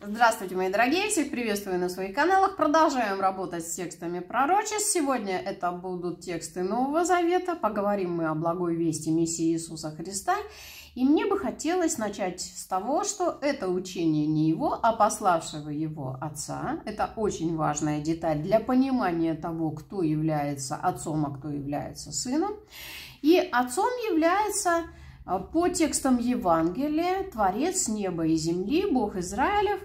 Здравствуйте, мои дорогие! Всех приветствую на своих каналах. Продолжаем работать с текстами пророчеств. Сегодня это будут тексты Нового Завета. Поговорим мы о благой вести Мессии Иисуса Христа. И мне бы хотелось начать с того, что это учение не его, а пославшего его отца. Это очень важная деталь для понимания того, кто является отцом, а кто является сыном. И отцом является по текстам Евангелия Творец неба и земли, Бог Израилев,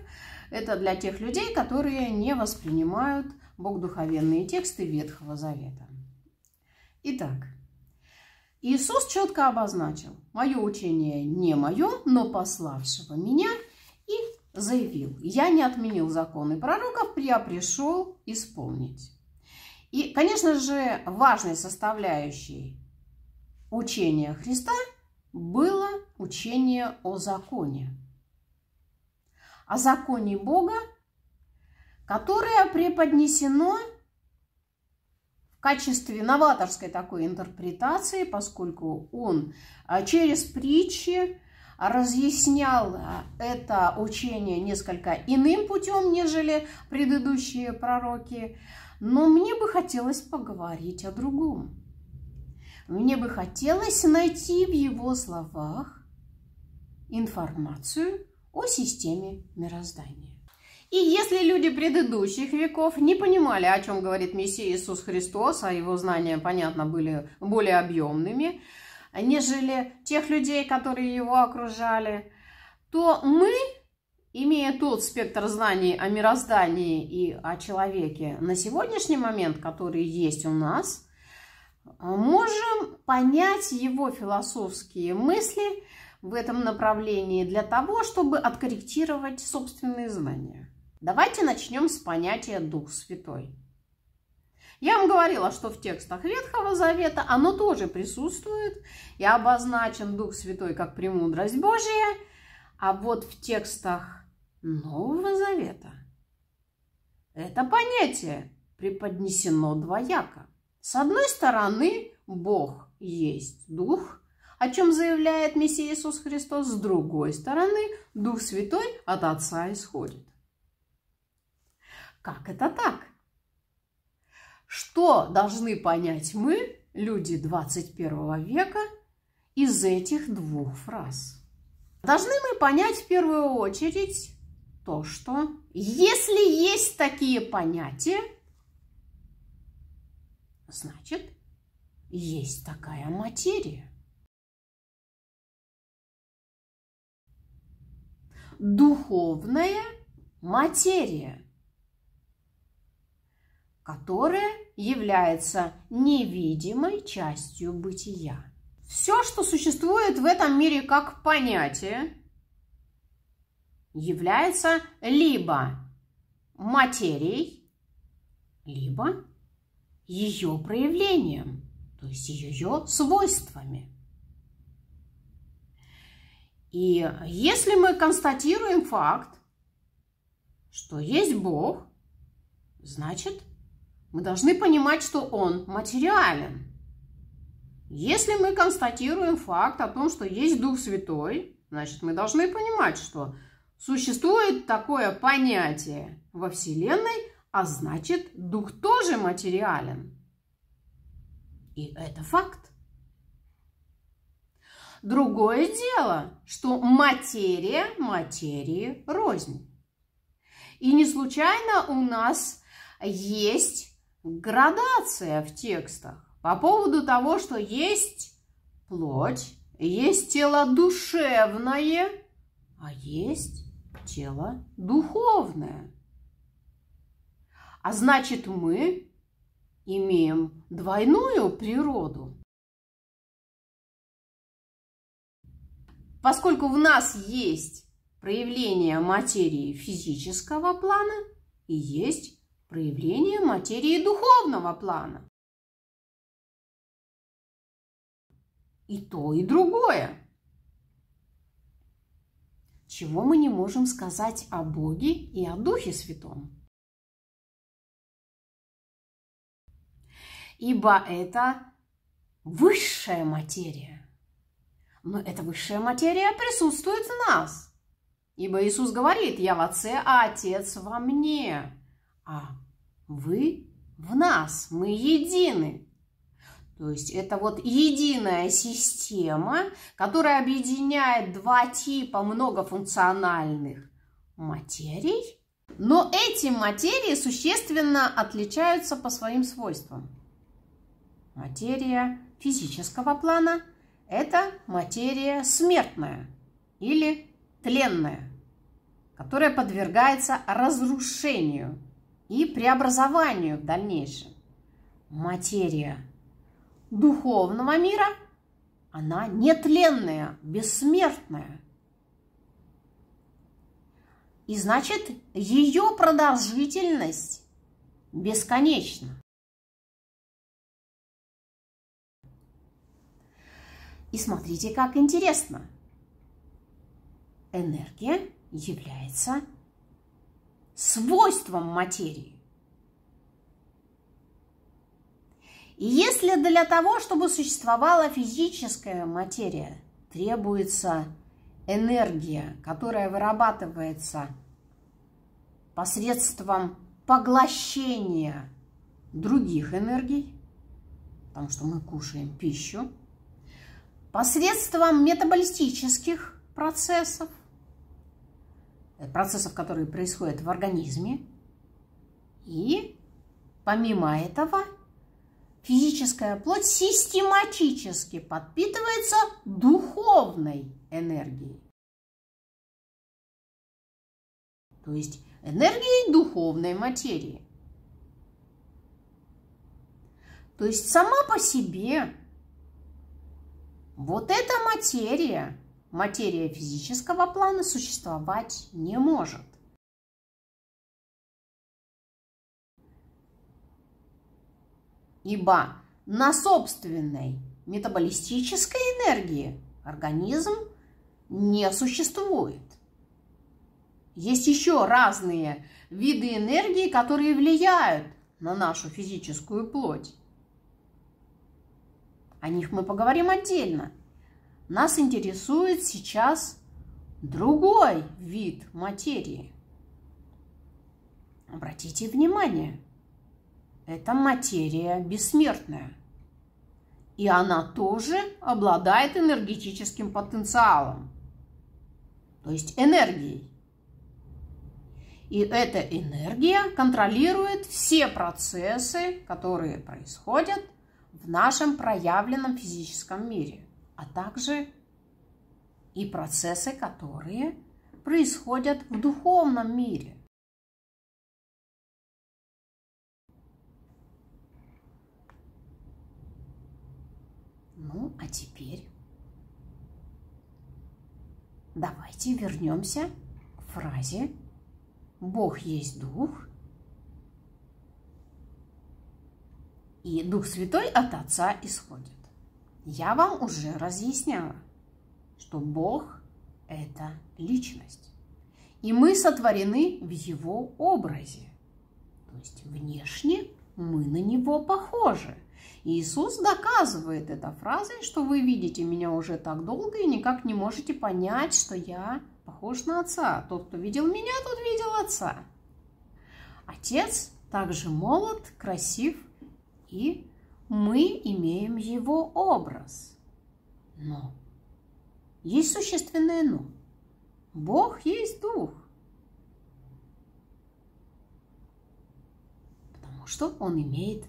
это для тех людей, которые не воспринимают богдуховенные тексты Ветхого Завета. Итак, Иисус четко обозначил, мое учение не мое, но пославшего меня, и заявил, я не отменил законы пророков, я пришел исполнить. И, конечно же, важной составляющей учения Христа – было учение о законе. О законе Бога, которое преподнесено в качестве новаторской такой интерпретации, поскольку он а, через притчи разъяснял а, это учение несколько иным путем, нежели предыдущие пророки. Но мне бы хотелось поговорить о другом. Мне бы хотелось найти в его словах информацию о системе мироздания. И если люди предыдущих веков не понимали, о чем говорит Мессия Иисус Христос, а его знания, понятно, были более объемными, нежели тех людей, которые его окружали, то мы, имея тот спектр знаний о мироздании и о человеке на сегодняшний момент, который есть у нас – можем понять его философские мысли в этом направлении для того, чтобы откорректировать собственные знания. Давайте начнем с понятия Дух Святой. Я вам говорила, что в текстах Ветхого Завета оно тоже присутствует и обозначен Дух Святой как премудрость Божия, а вот в текстах Нового Завета это понятие преподнесено двояко. С одной стороны, Бог есть Дух, о чем заявляет Мессия Иисус Христос. С другой стороны, Дух Святой от Отца исходит. Как это так? Что должны понять мы, люди 21 века, из этих двух фраз? Должны мы понять в первую очередь то, что если есть такие понятия, Значит, есть такая материя. Духовная материя, которая является невидимой частью бытия. Все, что существует в этом мире как понятие, является либо материей, либо ее проявлением, то есть ее свойствами. И если мы констатируем факт, что есть Бог, значит, мы должны понимать, что Он материален. Если мы констатируем факт о том, что есть Дух Святой, значит, мы должны понимать, что существует такое понятие во Вселенной, а значит, дух тоже материален. И это факт. Другое дело, что материя материи рознь. И не случайно у нас есть градация в текстах по поводу того, что есть плоть, есть тело душевное, а есть тело духовное. А значит, мы имеем двойную природу. Поскольку в нас есть проявление материи физического плана и есть проявление материи духовного плана. И то, и другое. Чего мы не можем сказать о Боге и о Духе Святом? Ибо это высшая материя. Но эта высшая материя присутствует в нас. Ибо Иисус говорит, я в Отце, а Отец во мне, а вы в нас, мы едины. То есть это вот единая система, которая объединяет два типа многофункциональных материй, но эти материи существенно отличаются по своим свойствам. Материя физического плана – это материя смертная или тленная, которая подвергается разрушению и преобразованию в дальнейшем. Материя духовного мира, она нетленная, бессмертная. И значит, ее продолжительность бесконечна. И смотрите, как интересно. Энергия является свойством материи. И если для того, чтобы существовала физическая материя, требуется энергия, которая вырабатывается посредством поглощения других энергий, потому что мы кушаем пищу, посредством метаболистических процессов, э, процессов, которые происходят в организме, и помимо этого физическая плоть систематически подпитывается духовной энергией. То есть энергией духовной материи. То есть сама по себе вот эта материя, материя физического плана существовать не может. ибо на собственной метаболистической энергии организм не существует. Есть еще разные виды энергии, которые влияют на нашу физическую плоть. О них мы поговорим отдельно. Нас интересует сейчас другой вид материи. Обратите внимание – это материя бессмертная. И она тоже обладает энергетическим потенциалом, то есть энергией. И эта энергия контролирует все процессы, которые происходят в нашем проявленном физическом мире, а также и процессы, которые происходят в духовном мире. Ну, а теперь давайте вернемся к фразе «Бог есть Дух», и Дух Святой от Отца исходит. Я вам уже разъясняла, что Бог – это личность. И мы сотворены в Его образе. То есть внешне мы на Него похожи. Иисус доказывает это фразой, что вы видите меня уже так долго и никак не можете понять, что я похож на Отца. Тот, кто видел меня, тот видел Отца. Отец также молод, красив, и мы имеем его образ. Но есть существенное «но». Бог есть Дух. Потому что Он имеет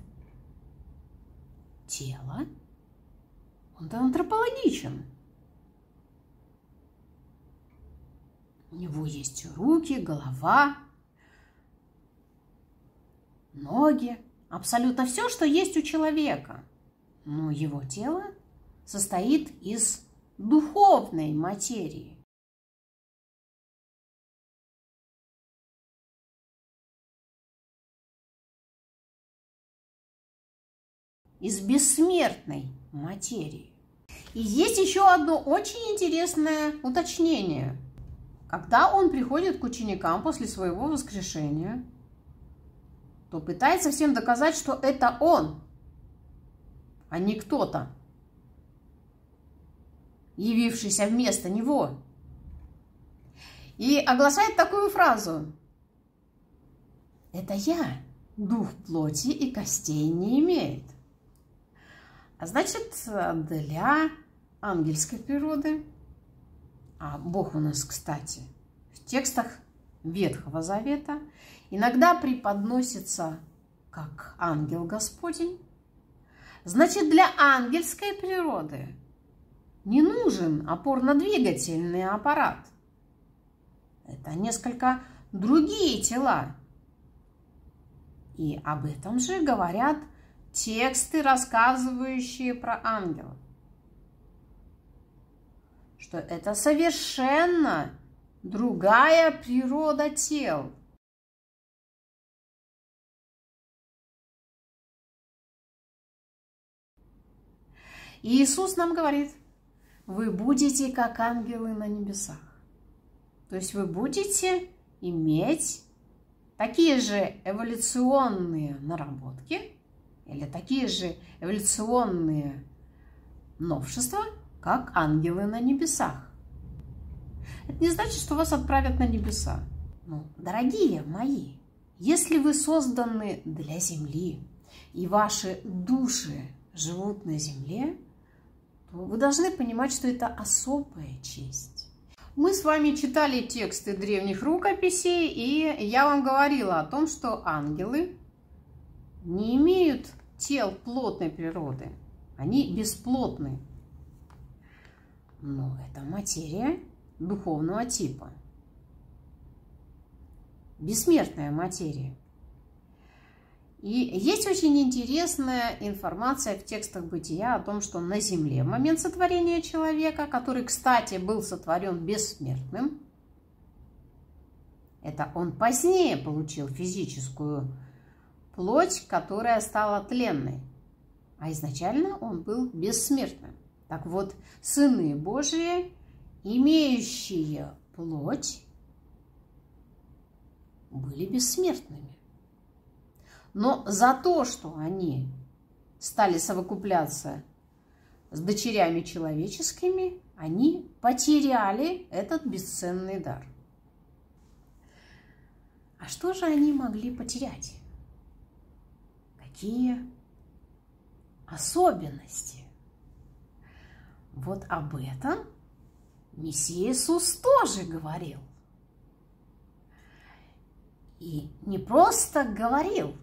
тело, он антропологичен. У него есть руки, голова, ноги, абсолютно все, что есть у человека. Но его тело состоит из духовной материи. из бессмертной материи. И есть еще одно очень интересное уточнение. Когда он приходит к ученикам после своего воскрешения, то пытается всем доказать, что это он, а не кто-то, явившийся вместо него. и оглашает такую фразу. Это я, дух плоти и костей не имеет. А значит, для ангельской природы, а Бог у нас, кстати, в текстах Ветхого Завета иногда преподносится как ангел Господень, значит, для ангельской природы не нужен опорно-двигательный аппарат. Это несколько другие тела. И об этом же говорят тексты, рассказывающие про ангелов. Что это совершенно другая природа тел. И Иисус нам говорит, вы будете как ангелы на небесах. То есть вы будете иметь такие же эволюционные наработки или такие же эволюционные новшества, как ангелы на небесах. Это не значит, что вас отправят на небеса. Ну, дорогие мои, если вы созданы для Земли, и ваши души живут на Земле, вы должны понимать, что это особая честь. Мы с вами читали тексты древних рукописей, и я вам говорила о том, что ангелы не имеют тел плотной природы. Они бесплотны. Но это материя духовного типа. Бессмертная материя. И есть очень интересная информация в текстах бытия о том, что на Земле в момент сотворения человека, который, кстати, был сотворен бессмертным, это он позднее получил физическую плоть, которая стала тленной. А изначально он был бессмертным. Так вот, сыны Божьи, имеющие плоть, были бессмертными. Но за то, что они стали совокупляться с дочерями человеческими, они потеряли этот бесценный дар. А что же они могли потерять? Какие особенности? Вот об этом Мессия Иисус тоже говорил. И не просто говорил,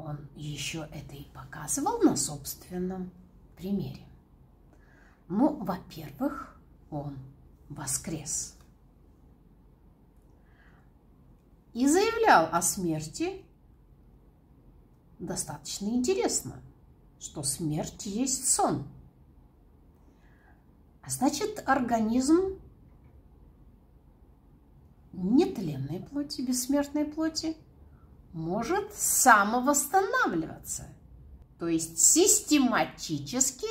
он еще это и показывал на собственном примере. Ну, во-первых, он воскрес. И заявлял о смерти достаточно интересно, что смерть есть сон. А значит, организм нетленной плоти, бессмертной плоти – может самовосстанавливаться, то есть систематически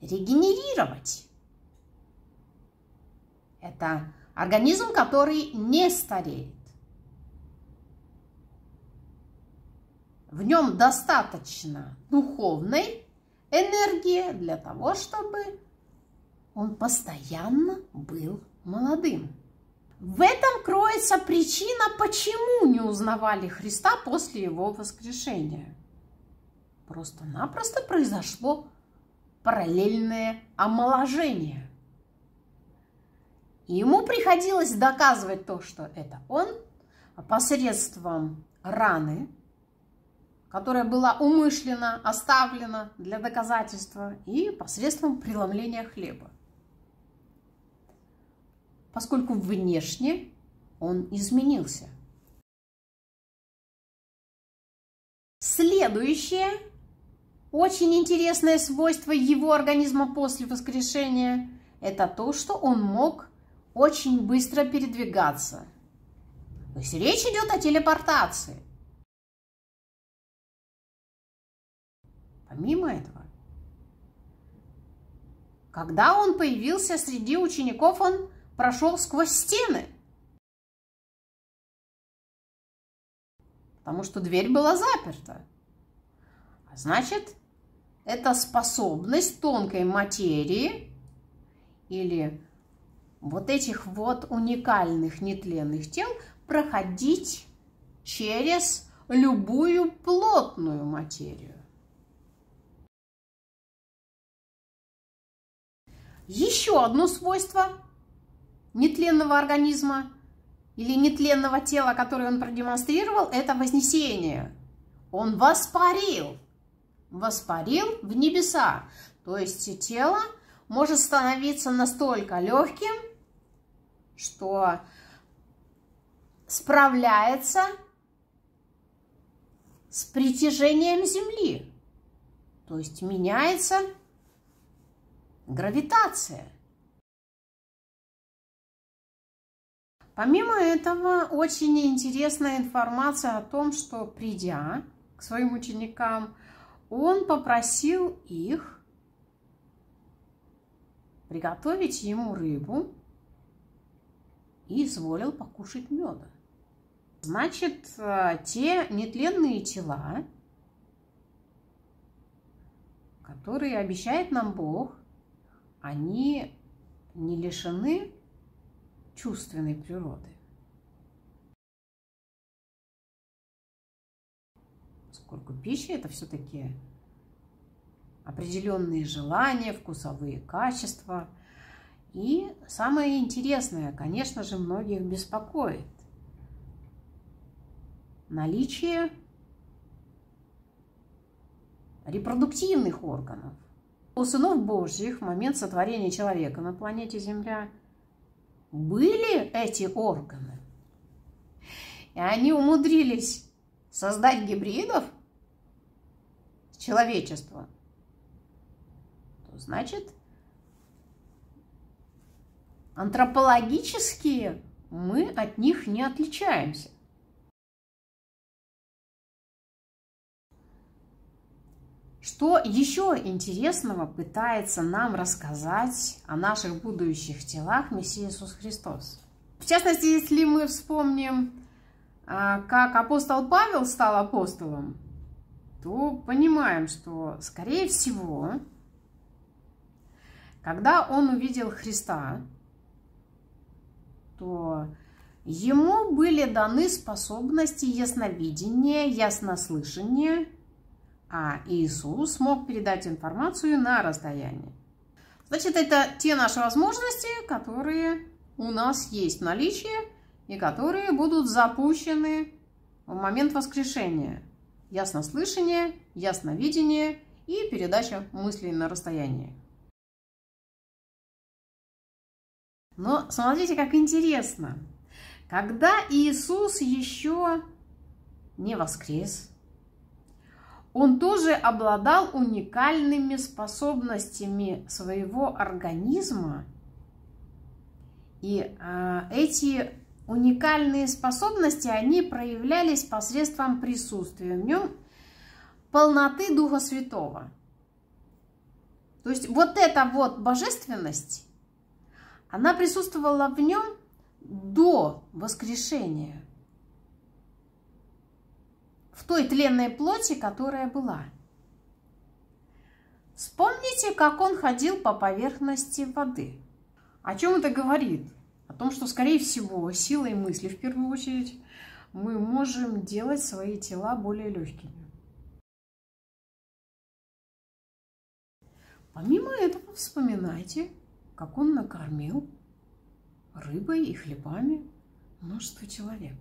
регенерировать. Это организм, который не стареет. В нем достаточно духовной энергии для того, чтобы он постоянно был молодым. В этом кроется причина, почему не узнавали Христа после его воскрешения. Просто-напросто произошло параллельное омоложение. И ему приходилось доказывать то, что это он, посредством раны, которая была умышленно оставлена для доказательства, и посредством преломления хлеба поскольку внешне он изменился. Следующее очень интересное свойство его организма после воскрешения – это то, что он мог очень быстро передвигаться. То есть речь идет о телепортации. Помимо этого, когда он появился среди учеников, он прошел сквозь стены. Потому что дверь была заперта. А значит, это способность тонкой материи или вот этих вот уникальных нетленных тел проходить через любую плотную материю. Еще одно свойство нетленного организма или нетленного тела, которое он продемонстрировал, это вознесение. Он воспарил, воспарил в небеса. То есть тело может становиться настолько легким, что справляется с притяжением Земли. То есть меняется гравитация. Помимо этого, очень интересная информация о том, что придя к своим ученикам, он попросил их приготовить ему рыбу и изволил покушать меда. Значит, э, те нетленные тела, которые обещает нам Бог, они не лишены чувственной природы. Поскольку пища это все-таки определенные желания, вкусовые качества. И самое интересное, конечно же, многих беспокоит наличие репродуктивных органов. У сынов Божьих в момент сотворения человека на планете Земля – были эти органы, и они умудрились создать гибридов с человечеством, то значит, антропологически мы от них не отличаемся. Что еще интересного пытается нам рассказать о наших будущих телах Мессия Иисус Христос? В частности, если мы вспомним, а, как апостол Павел стал апостолом, то понимаем, что, скорее всего, когда он увидел Христа, то ему были даны способности ясновидения, яснослышания а Иисус мог передать информацию на расстоянии. Значит, это те наши возможности, которые у нас есть в наличии и которые будут запущены в момент воскрешения. Яснослышание, ясновидение и передача мыслей на расстоянии. Но смотрите, как интересно. Когда Иисус еще не воскрес, он тоже обладал уникальными способностями своего организма. И э, эти уникальные способности, они проявлялись посредством присутствия в нем полноты Духа Святого. То есть вот эта вот божественность, она присутствовала в нем до воскрешения в той тленной плоти, которая была. Вспомните, как он ходил по поверхности воды. О чем это говорит? О том, что, скорее всего, силой мысли, в первую очередь, мы можем делать свои тела более легкими. Помимо этого, вспоминайте, как он накормил рыбой и хлебами множество человек.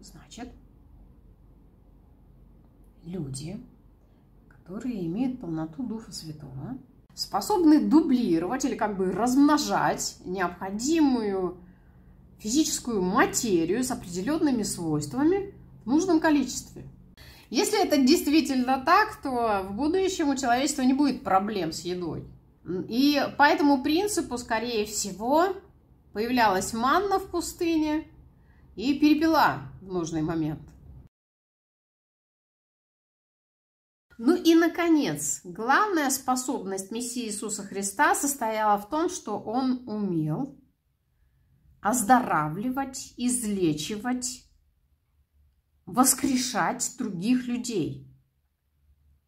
Значит, люди, которые имеют полноту Духа Святого, способны дублировать или как бы размножать необходимую физическую материю с определенными свойствами в нужном количестве. Если это действительно так, то в будущем у человечества не будет проблем с едой. И по этому принципу, скорее всего, появлялась манна в пустыне и перепела в нужный момент. Ну и, наконец, главная способность Мессии Иисуса Христа состояла в том, что Он умел оздоравливать, излечивать, воскрешать других людей.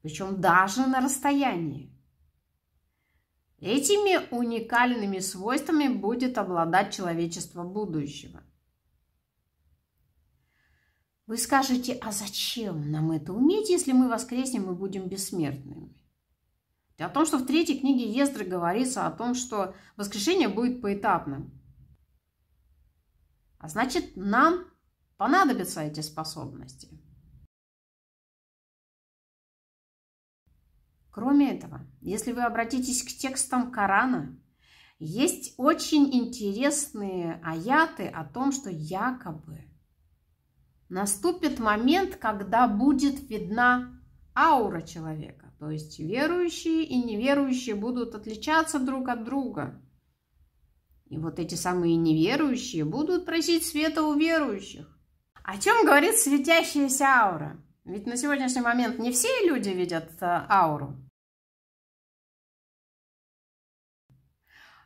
Причем даже на расстоянии. Этими уникальными свойствами будет обладать человечество будущего. Вы скажете, а зачем нам это уметь, если мы воскреснем и будем бессмертными? О том, что в третьей книге Ездры говорится о том, что воскрешение будет поэтапным. А значит, нам понадобятся эти способности. Кроме этого, если вы обратитесь к текстам Корана, есть очень интересные аяты о том, что якобы наступит момент, когда будет видна аура человека. То есть верующие и неверующие будут отличаться друг от друга. И вот эти самые неверующие будут просить света у верующих. О чем говорит светящаяся аура? Ведь на сегодняшний момент не все люди видят э, ауру.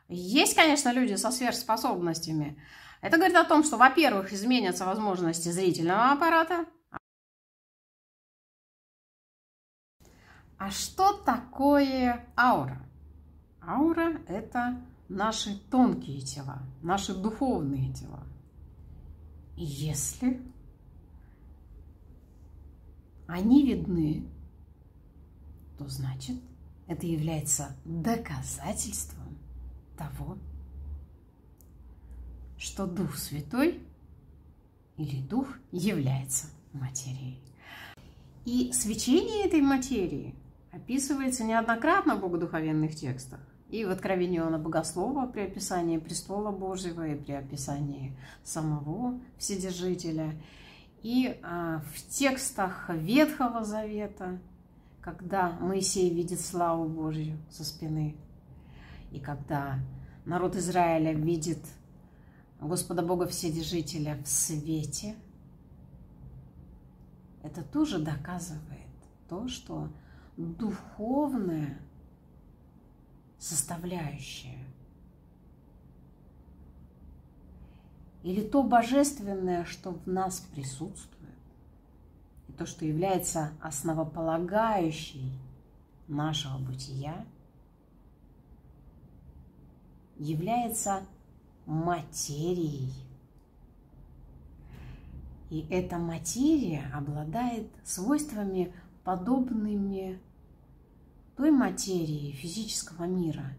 Есть, конечно, люди со сверхспособностями. Это говорит о том, что, во-первых, изменятся возможности зрительного аппарата. А что такое аура? Аура – это наши тонкие тела, наши духовные тела. И если они видны, то значит это является доказательством того, что Дух Святой или Дух является материей. И свечение этой материи описывается неоднократно в богодуховенных текстах. И в Откровении Иоанна Богослова при описании престола Божьего и при описании самого Вседержителя. И а, в текстах Ветхого Завета, когда Моисей видит славу Божью со спины, и когда народ Израиля видит Господа Бога Вседержителя в свете, это тоже доказывает то, что духовное – составляющая. Или то божественное, что в нас присутствует, и то, что является основополагающей нашего бытия, является материей. И эта материя обладает свойствами, подобными той материи физического мира,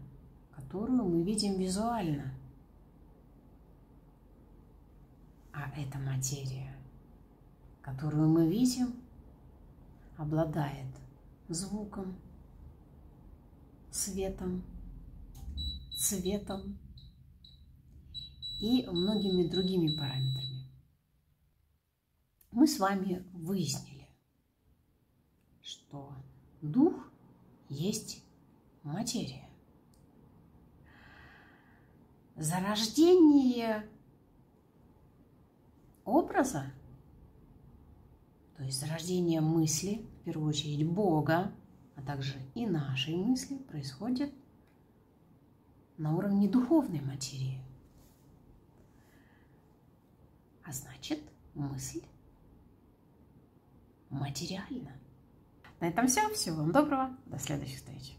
которую мы видим визуально. А эта материя, которую мы видим, обладает звуком, светом, цветом и многими другими параметрами. Мы с вами выяснили, что дух есть материя. Зарождение образа, то есть зарождение мысли, в первую очередь Бога, а также и нашей мысли, происходит на уровне духовной материи. А значит, мысль материальна. На этом все. Всего вам доброго. До следующих встреч.